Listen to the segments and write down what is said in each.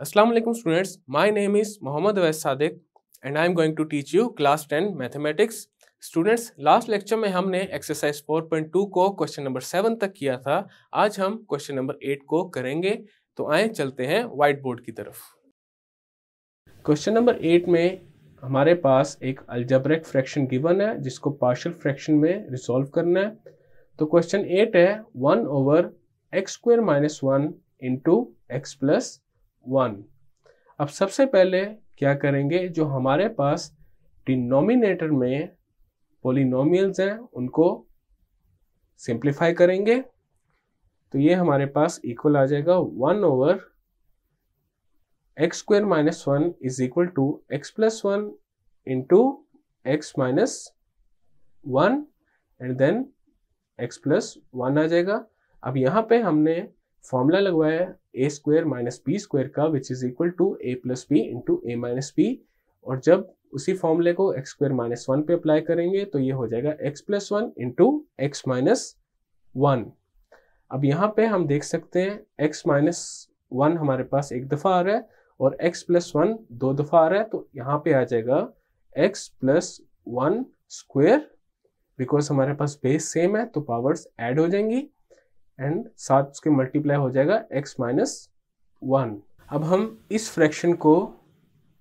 Alaikum, students. My name is Mohammad Awais Sadiq and I am going to teach you class 10 mathematics. Students last lecture में हमने exercise 4.2 को question number seven तक किया था आज हम क्वेश्चन नंबर एट को करेंगे तो आए, चलते हैं व्हाइट बोर्ड की तरफ़ क्वेश्चन नंबर एट में हमारे पास एक अल्जब्रिक फ्रैक्शन गिवन है, जिसको पार्शियल फ्रैक्शन में रिसॉल्व करना है तो क्वेश्चन एट है one over x square minus one into x plus one. अब सबसे पहले क्या करेंगे, जो हमारे पास डिनोमिनेटर में पोलिनोमियल्स हैं, उनको सिंप्लीफाई करेंगे। तो ये हमारे पास इक्वल आ जाएगा one over x square minus one is equal to x plus one into x minus one and then x plus one आ जाएगा। अब यहाँ पे हमने फॉर्मूला लगवाया a square minus b square का which is equal to a plus b into a minus b और जब उसी फॉर्मूले को एक्स स्क्वेयर माइनस वन पे अप्लाई करेंगे तो ये हो जाएगा x plus one into x minus one अब यहाँ पे हम देख सकते हैं एक्स माइनस वन हमारे पास एक दफ़ा आ रहा है और एक्स प्लस वन दो दफ़ा आ रहा है तो यहाँ पे आ जाएगा x plus one square because हमारे पास बेस सेम है तो पावर्स ऐड हो जाएँगी। एंड साथ उसके मल्टीप्लाई हो जाएगा एक्स माइनस वन। अब हम इस फ्रैक्शन को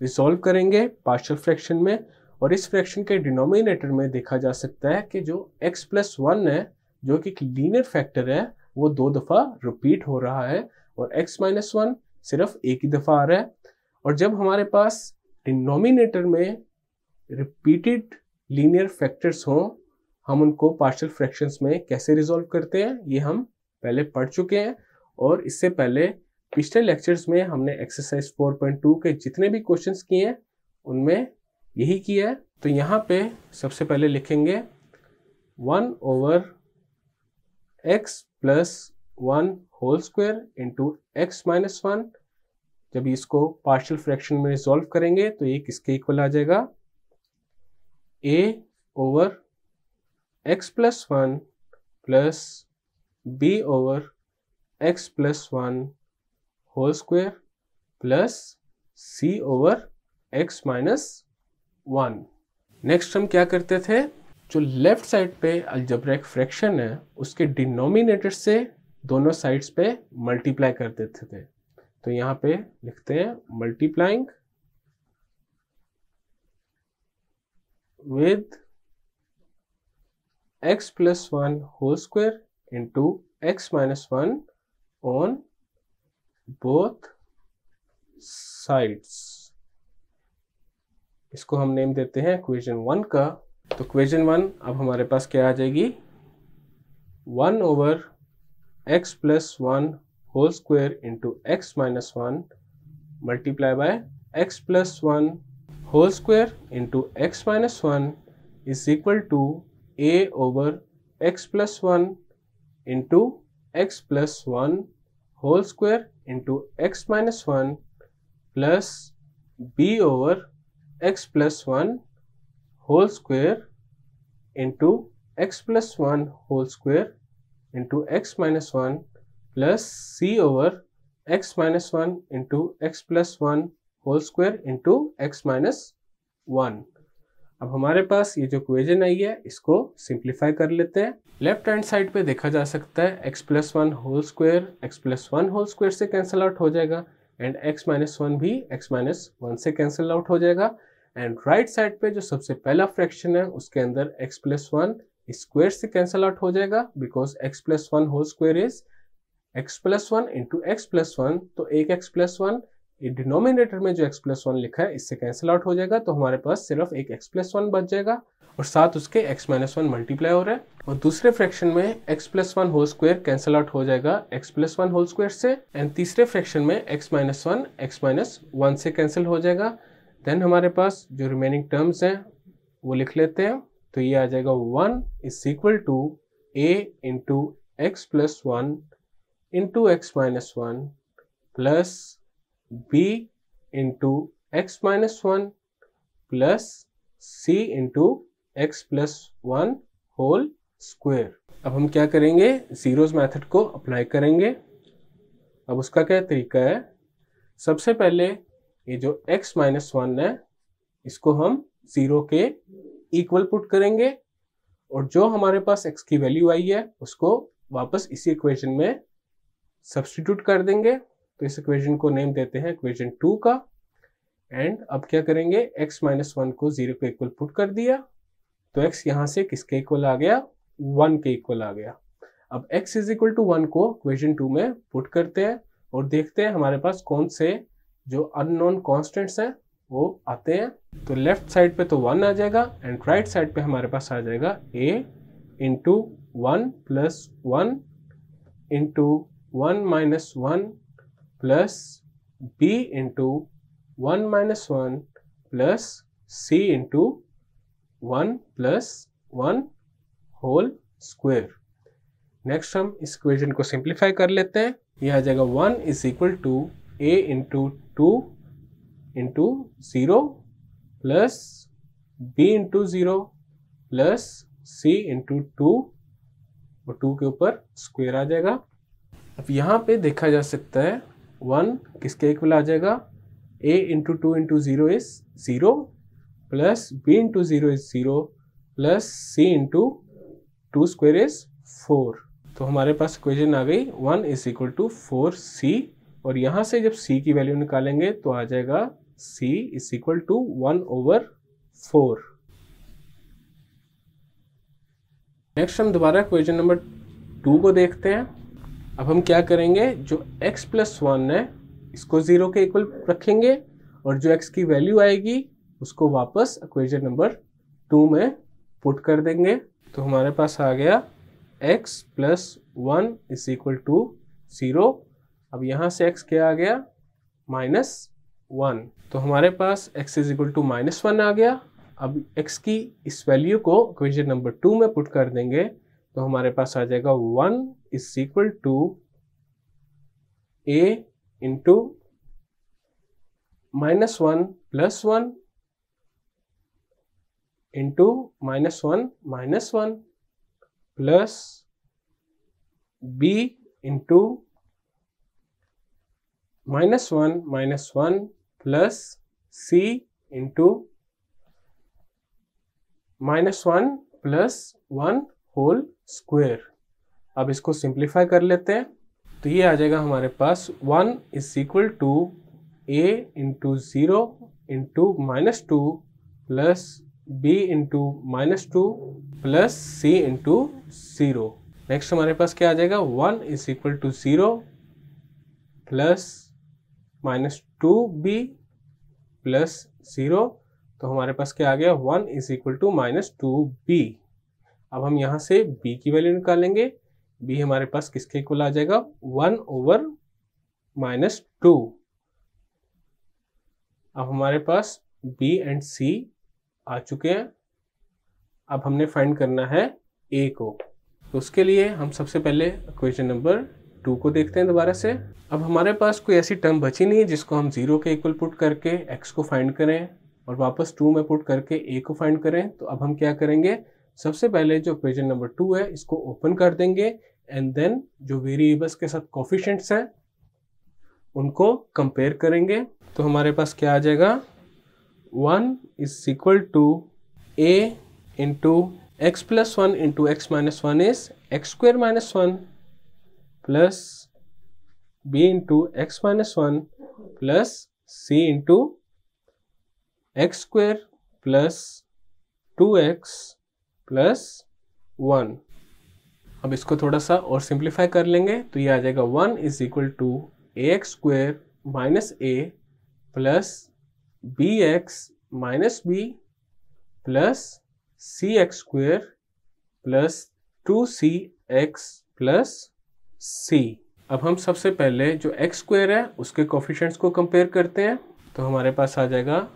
रिजॉल्व करेंगे पार्शल फ्रैक्शन में और इस फ्रैक्शन के डिनोमिनेटर में देखा जा सकता है कि जो x प्लस वन है, जो कि लीनियर फैक्टर है, वो दो दफ़ा रिपीट हो रहा है और x माइनस वन सिर्फ़ एक ही दफ़ा आ रहा है। और जब हमारे पास डिनोमिनेटर में रिपीटेड लीनियर फैक्टर्स हों, हम उनको पार्शल फ्रैक्शंस में कैसे रिजॉल्व करते हैं, ये हम पहले पढ़ चुके हैं और इससे पहले पिछले लेक्चर्स में हमने एक्सरसाइज 4.2 के जितने भी क्वेश्चंस किए हैं, उनमें यही किया है। तो यहाँ पे सबसे पहले लिखेंगे one over x plus one whole square into x minus one जब इसको पार्शियल फ्रैक्शन में रिजॉल्व करेंगे तो ये किसके इक्वल आ जाएगा? A over x plus one plus b over x plus 1 whole square plus c over x minus one next हम क्या करते थे? जो लेफ़्ट साइड पे अल्जब्रिक फ्रैक्शन है, उसके डिनोमिनेटर से दोनों साइड्स पे मल्टीप्लाई कर देते थे। तो यहाँ पे लिखते हैं multiplying with x plus 1 whole square into x minus 1 on both sides. इसको हम नेम देते हैं क्वेश्चन वन का। तो क्वेश्चन वन अब हमारे पास क्या आ जाएगी? One over x plus one whole square into x minus one multiply by x plus one whole square into x minus one is equal to a over x plus one into x plus 1 whole square into x minus 1 plus b over x plus 1 whole square into x plus 1 whole square into x minus 1 plus c over x minus 1 into x plus 1 whole square into x minus 1 अब हमारे पास ये जो क्वेजन आई है, इसको simplify कर लेते हैं। Left hand side पे देखा जा सकता है x plus one whole square x plus one whole square से कैंसिल आउट हो जाएगा एंड एक्स माइनस वन भी एक्स माइनस वन से कैंसिल आउट हो जाएगा। एंड राइट साइड पे जो सबसे पहला फ्रैक्शन है, उसके अंदर एक्स प्लस वन स्क्वेयर से कैंसिल आउट हो जाएगा because x plus one whole square is x plus one into x plus one तो एक एक्स प्लस वन डिनोमिनेटर में जो एक्स प्लस वन लिखा है, इससे कैंसिल आउट हो जाएगा तो हमारे पास सिर्फ़ एक एक्स प्लस वन बच जाएगा और साथ उसके एक्स माइनस वन मल्टीप्लाई हो रहा है। और दूसरे फ्रैक्शन में x plus one whole square cancel out हो जाएगा x plus one whole square से एंड तीसरे फ्रैक्शन में x minus one x minus one से कैंसिल हो जाएगा। देन हमारे पास जो रिमेनिंग टर्म्स हैं, वो लिख लेते हैं तो ये आ जाएगा one is equal to a into x plus one into x minus one plus b into x minus one plus c into x plus one whole square अब हम क्या करेंगे? जीरोज मेथड को अप्लाई करेंगे। अब उसका क्या तरीका है? सबसे पहले ये जो x माइनस वन है, इसको हम ज़ीरो के इक्वल पुट करेंगे और जो हमारे पास x की वैल्यू आई है, उसको वापस इसी इक्वेशन में सब्सटीट्यूट कर देंगे। तो इस इक्वेशन को नेम देते हैं इक्वेशन टू का। एंड अब क्या करेंगे? X माइनस वन को ज़ीरो के इक्वल पुट कर दिया। तो x यहाँ से किसके इक्वल आ गया? वन के इक्वल आ गया। अब x is equal to one को इक्वेशन टू में पुट करते हैं और देखते हैं हमारे पास कौन से जो अननोन कॉन्स्टेंट्स हैं, वो आते हैं। तो लेफ़्ट साइड पे तो वन आ जाएगा एंड राइट साइड पे हमारे पास आ जाएगा a into one plus one into one minus one plus b into one minus one plus c into one plus one whole square next हम इस इक्वेशन को सिंप्लीफाई कर लेते हैं। यह आ जाएगा one is equal to a into two into zero plus b into zero plus c into two और टू के ऊपर स्क्वेयर आ जाएगा। अब यहाँ पे देखा जा सकता है वन किसके इक्वल आ जाएगा? A into two into zero is zero plus b into zero is zero plus c into two square is four तो हमारे पास इक्वेशन आ गई। One is equal to four c और यहाँ से जब सी की वैल्यू निकालेंगे तो आ जाएगा c is equal to one over four next हम दोबारा क्वेश्चन नंबर टू को देखते हैं। अब हम क्या करेंगे? जो x प्लस वन है, इसको ज़ीरो के इक्वल रखेंगे और जो x की वैल्यू आएगी, उसको वापस इक्वेशन नंबर टू में पुट कर देंगे। तो हमारे पास आ गया x plus one is equal to zero अब यहाँ से x क्या आ गया? माइनस वन तो हमारे पास x is equal to minus one आ गया। अब x की इस वैल्यू को इक्वेशन नंबर टू में पुट कर देंगे। तो हमारे पास आ जाएगा one is equal to a into minus one plus one into minus one minus one plus b into minus one minus one plus c into minus one plus one whole square अब इसको simplify कर लेते हैं। तो ये आ जाएगा हमारे पास one is equal to a into zero into minus two plus b into minus two plus c into zero next हमारे पास क्या आ जाएगा? One is equal to zero plus minus two b plus zero तो हमारे पास क्या आ गया? One is equal to minus two b अब हम यहाँ से b की वैल्यू निकालेंगे। B हमारे पास किसके इक्वल आ जाएगा? वन ओवर माइनस टू अब हमारे पास b एंड c आ चुके हैं। अब हमने फाइंड करना है a को। तो उसके लिए हम सबसे पहले क्वेश्चन नंबर टू को देखते हैं दोबारा से। अब हमारे पास कोई ऐसी टर्म बची नहीं है जिसको हम ज़ीरो के इक्वल पुट करके x को फाइंड करें और वापस टू में पुट करके a को फाइंड करें। तो अब हम क्या करेंगे? सबसे पहले जो इक्वेशन नंबर टू है, इसको ओपन कर देंगे एंड देन जो वेरिएबल्स के साथ कॉफिशेंट्स हैं, उनको कंपेयर करेंगे। तो हमारे पास क्या आ जाएगा? One is equal to a into x plus one into x minus one is x square minus one plus b into x minus one plus c into x square plus two x plus one. अब इसको थोड़ा सा और simplify कर लेंगे तो ये आ जाएगा one is equal to a x square minus a plus b x minus b plus c x square plus two c x plus c. अब हम सबसे पहले जो एक्स स्क्वेयर है, उसके कॉफिशेंट्स को कंपेयर करते हैं। तो हमारे पास आ जाएगा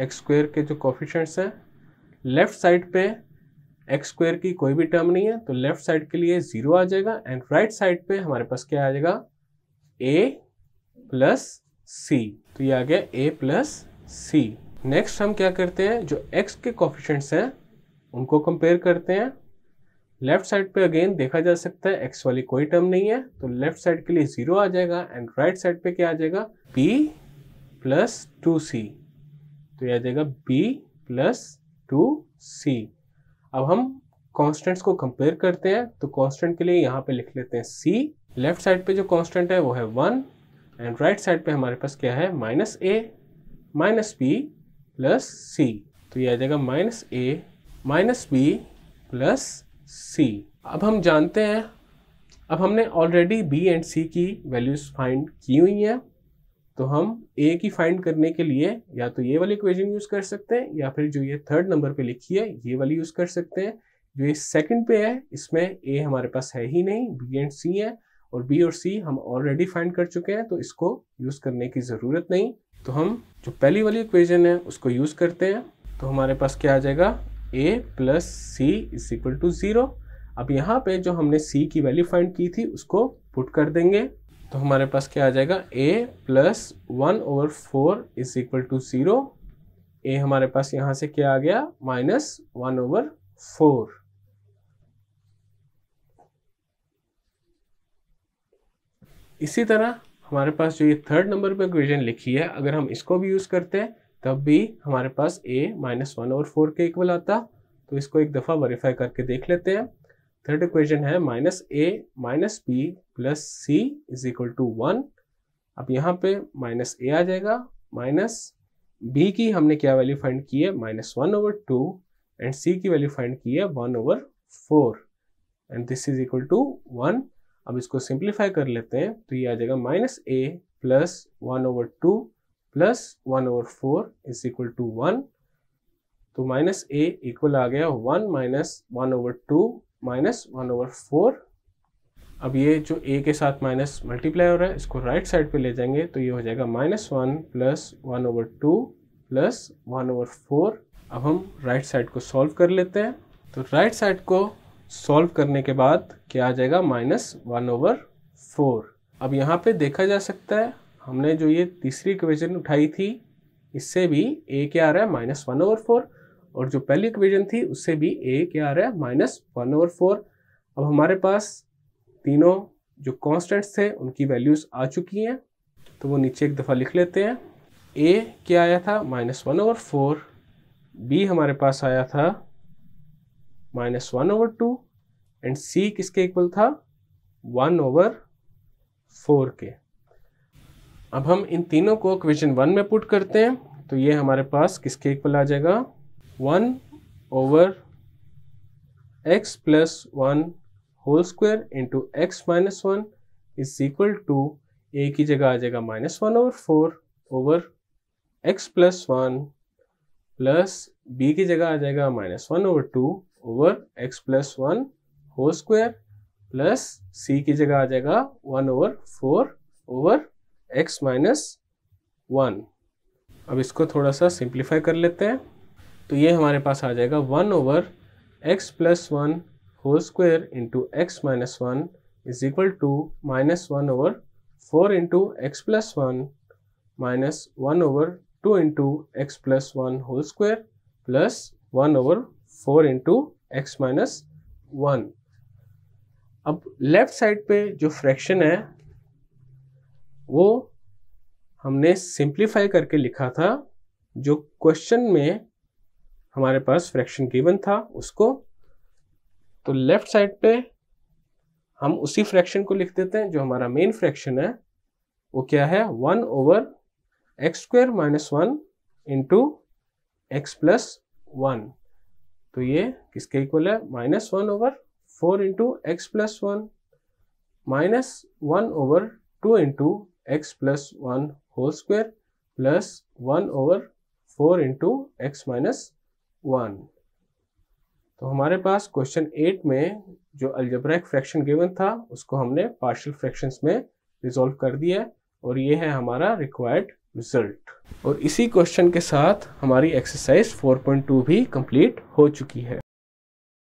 एक्स स्क्वेयर के जो कॉफिशेंट्स हैं, लेफ़्ट साइड पे एक्स स्क्वेयर की कोई भी टर्म नहीं है तो लेफ़्ट साइड के लिए ज़ीरो आ जाएगा एंड राइट साइड पे हमारे पास क्या आ जाएगा? ए प्लस सी तो ये आ गया ए प्लस सी नेक्स्ट हम क्या करते हैं? जो एक्स के कॉफिशेंट्स हैं, उनको कंपेयर करते हैं। लेफ़्ट साइड पे अगेन देखा जा सकता है एक्स वाली कोई टर्म नहीं है तो लेफ़्ट साइड के लिए ज़ीरो आ जाएगा एंड राइट साइड पे क्या आ जाएगा? बी प्लस टू सी तो यह आ जाएगा बी प्लस टू सी अब हम कॉन्स्टेंट्स को कंपेयर करते हैं तो कॉन्स्टेंट के लिए यहाँ पे लिख लेते हैं सी लेफ़्ट साइड पे जो कॉन्स्टेंट है वो है वन एंड राइट साइड पे हमारे पास क्या है? Minus a minus b plus c तो ये आ जाएगा minus a minus b plus c अब हम जानते हैं, अब हमने ऑलरेडी बी एंड सी की वैल्यूज़ फाइंड की हुई हैं। तो हम ए की फाइंड करने के लिए या तो ये वाली इक्वेशन यूज़ कर सकते हैं, या फिर जो ये थर्ड नंबर पे लिखी है, ये वाली यूज़ कर सकते हैं। जो ये सेकंड पे है, इसमें ए हमारे पास है ही नहीं बी एंड सी है, और बी और सी हम ऑलरेडी फाइंड कर चुके हैं तो इसको यूज़ करने की ज़रूरत नहीं। तो हम जो पहली वाली इक्वेजन है, उसको यूज़ करते हैं। तो हमारे पास क्या आ जाएगा? A plus c is equal to zero अब यहाँ पे जो हमने सी की वैल्यू फाइंड की थी, उसको पुट कर देंगे। तो हमारे पास क्या आ जाएगा? A plus one over four is equal to zero a हमारे पास यहाँ से क्या आ गया? माइनस वन ओवर फोर इसी तरह हमारे पास जो ये थर्ड नंबर पे इक्वेशन लिखी है, अगर हम इसको भी यूज़ करते हैं, तब भी हमारे पास ए माइनस वन और फोर के इक्वल आता। तो इसको एक दफ़ा वेरीफाई करके देख लेते हैं। थर्ड इक्वेशन है minus a minus b plus c is equal to one अब यहाँ पे माइनस ए आ जाएगा। माइनस बी की हमने क्या वैल्यू फाइंड की है? Minus one over two and c की वैल्यू फाइंड की है one over four and this is equal to one अब इसको सिंप्लीफाई कर लेते हैं। तो ये आ जाएगा minus a plus one over two plus one over four is equal to one तो माइनस ए इक्वल आ गया one minus one over two minus one over four. अब ये जो ए के साथ माइनस मल्टीप्लाई हो रहा है इसको राइट साइड पे ले जाएँगे तो ये हो जाएगा minus one plus one over two plus one over four. अब हम राइट साइड को सॉल्व कर लेते हैं। तो राइट साइड को सॉल्व करने के बाद क्या आ जाएगा? Minus one over four. अब यहाँ पे देखा जा सकता है, हमने जो ये तीसरी इक्वेशन उठाई थी, इससे भी ए क्या आ रहा है? Minus one over four. और जो पहली इक्वेशन थी, उससे भी ए क्या आ रहा है? माइनस वन ओवर फोर अब हमारे पास तीनों जो कॉन्स्टेंट्स थे, उनकी वैल्यूज़ आ चुकी हैं। तो वो नीचे एक दफ़ा लिख लेते हैं। ए क्या आया था? Minus one over four b हमारे पास आया था minus one over two and c किसके इक्वल था? वन ओवर फोर के। अब हम इन तीनों को क्वेश्चन वन में पुट करते हैं। तो ये हमारे पास किसके इक्वल आ जाएगा? One over x plus one whole square into x minus one is equal to a की जगह आ जाएगा minus one over four over x plus one plus b की जगह आ जाएगा minus one over two over x plus one whole square plus c की जगह आ जाएगा one over four over x minus one अब इसको थोड़ा सा सिंप्लीफाई कर लेते हैं। तो ये हमारे पास आ जाएगा one over x plus one whole square into x minus one is equal to minus one over four into x plus one minus one over two into x plus one whole square plus one over four into x minus one अब left side पे जो fraction है, वो हमने simplify करके लिखा था, जो क्वेश्चन में हमारे पास फ्रैक्शन गिवन था उसको। तो लेफ़्ट साइड पे हम उसी फ्रैक्शन को लिख देते हैं, जो हमारा मेन फ्रैक्शन है, वो क्या है? One over x square minus one into x plus one तो ये किसके इक्वल है? Minus one over four into x plus one minus one over two into x plus one whole square plus one over four into x minus one. तो हमारे पास question eight में जो अल्जब्रैक fraction given था, उसको हमने partial fractions में resolve कर दिया और ये है हमारा रिक्वायर्ड रिज़ल्ट और इसी क्वेश्चन के साथ हमारी एक्सरसाइज 4.2 भी कंप्लीट हो चुकी है।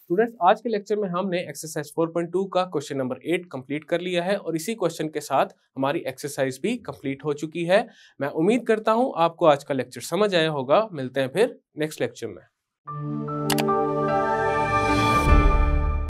स्टूडेंट्स आज के लेक्चर में हमने एक्सरसाइज 4.2 का क्वेश्चन नंबर 8 कंप्लीट कर लिया है और इसी क्वेश्चन के साथ हमारी एक्सरसाइज भी कंप्लीट हो चुकी है। मैं उम्मीद करता हूँ आपको आज का लेक्चर समझ आया होगा। मिलते हैं फिर नेक्स्ट लेक्चर में। Thank you.